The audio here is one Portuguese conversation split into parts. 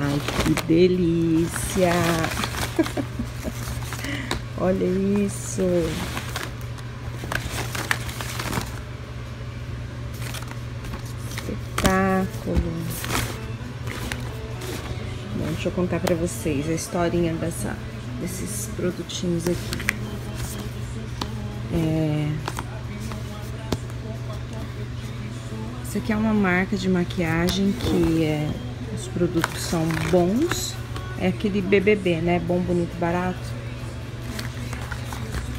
Que delícia! Olha isso! Espetáculo! Bom, deixa eu contar pra vocês a historinha dessa, desses produtinhos aqui. É... Isso aqui é uma marca de maquiagem que é, os produtos são bons. É aquele BBB, né? Bom, bonito, barato.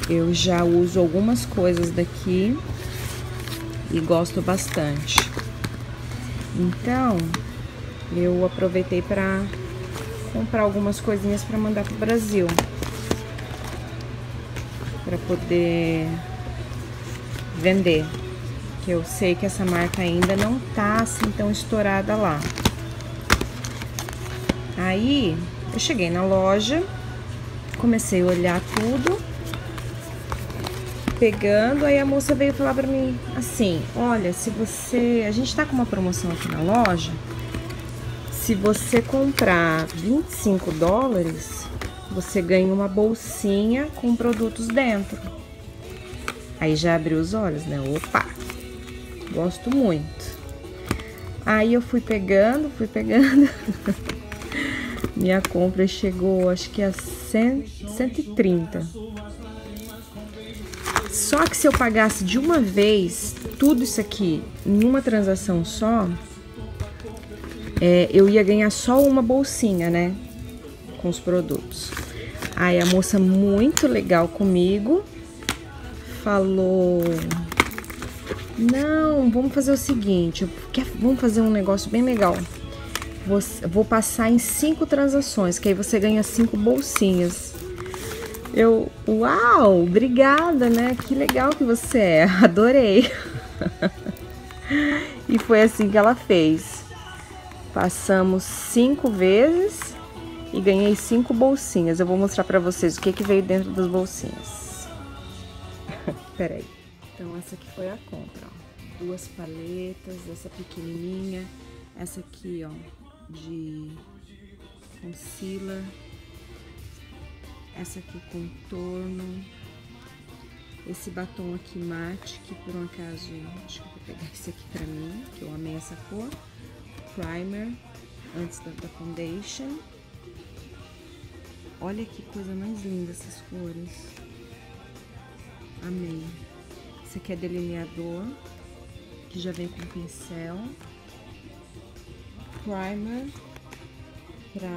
Eu já uso algumas coisas daqui e gosto bastante. Então, eu aproveitei para comprar algumas coisinhas para mandar pro Brasil. Para poder vender que eu sei que essa marca ainda não tá assim tão estourada lá. Aí, eu cheguei na loja, comecei a olhar tudo, pegando, aí a moça veio falar pra mim assim, olha, se você... A gente tá com uma promoção aqui na loja, se você comprar 25 dólares, você ganha uma bolsinha com produtos dentro. Aí já abriu os olhos, né? Opa! Gosto muito. Aí eu fui pegando, fui pegando. Minha compra chegou, acho que a 100, 130. Só que se eu pagasse de uma vez tudo isso aqui em uma transação só, é, eu ia ganhar só uma bolsinha, né? Com os produtos. Aí a moça muito legal comigo falou não, vamos fazer o seguinte, vamos fazer um negócio bem legal. Vou, passar em cinco transações, que aí você ganha cinco bolsinhas. Eu, uau, obrigada, né? Que legal que você é, adorei. e foi assim que ela fez. Passamos cinco vezes e ganhei cinco bolsinhas. Eu vou mostrar pra vocês o que, que veio dentro das bolsinhas. Peraí. Então, essa aqui foi a compra, ó. Duas paletas, essa pequenininha, essa aqui, ó, de concealer, essa aqui contorno, esse batom aqui mate, que por um acaso, acho que vou pegar esse aqui pra mim, que eu amei essa cor, primer, antes da, da foundation. Olha que coisa mais linda essas cores. Amei. Esse aqui é delineador, que já vem com pincel. Primer para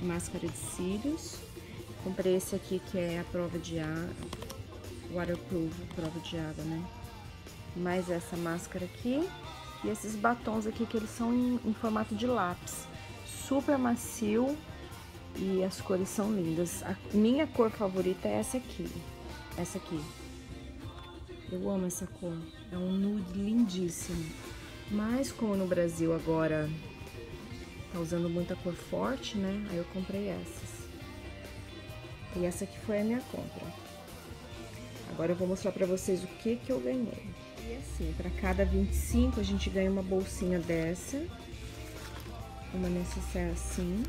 máscara de cílios. Comprei esse aqui que é a prova de água, waterproof, prova de água, né? Mais essa máscara aqui e esses batons aqui que eles são em, em formato de lápis. Super macio e as cores são lindas. A minha cor favorita é essa aqui, essa aqui. Eu amo essa cor. É um nude lindíssimo. Mas como no Brasil agora tá usando muita cor forte, né? Aí eu comprei essas. E essa aqui foi a minha compra. Agora eu vou mostrar pra vocês o que que eu ganhei. E assim, pra cada 25 a gente ganha uma bolsinha dessa. Uma necessaire assim.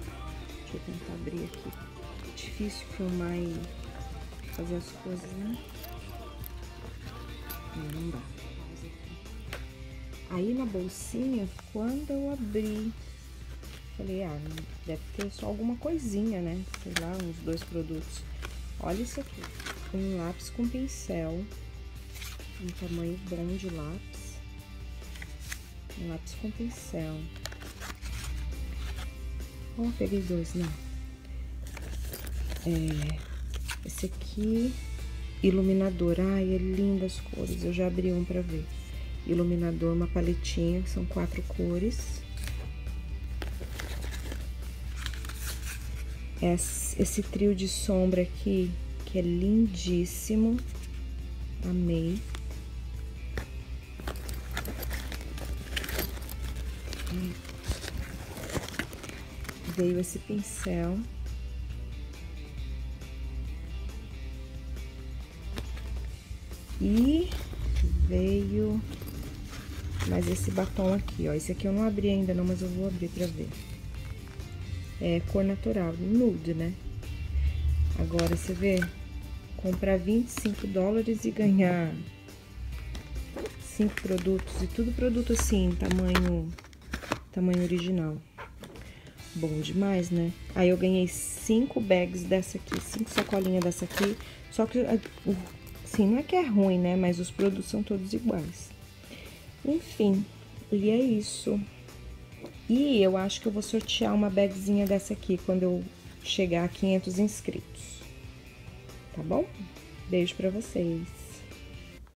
Deixa eu tentar abrir aqui. Difícil filmar e fazer as coisas, né? Não dá. Aí na bolsinha, quando eu abri, falei, ah, deve ter só alguma coisinha, né? Sei lá, uns dois produtos. Olha isso aqui. Um lápis com pincel. Um tamanho bom de lápis. Um lápis com pincel. Ó, oh, peguei dois, né? É, esse aqui Iluminador, ai, é linda as cores, eu já abri um pra ver. Iluminador, uma paletinha, são quatro cores. Esse, esse trio de sombra aqui, que é lindíssimo. Amei. Veio esse pincel. E veio mais esse batom aqui, ó. Esse aqui eu não abri ainda não, mas eu vou abrir pra ver. é cor natural, nude, né? Agora, você vê, comprar 25 dólares e ganhar cinco produtos, e tudo produto assim, tamanho, tamanho original. Bom demais, né? Aí eu ganhei cinco bags dessa aqui, cinco sacolinhas dessa aqui. Só que, assim, não é que é ruim, né? Mas os produtos são todos iguais. Enfim, e é isso. E eu acho que eu vou sortear uma bagzinha dessa aqui quando eu chegar a 500 inscritos. Tá bom? Beijo pra vocês.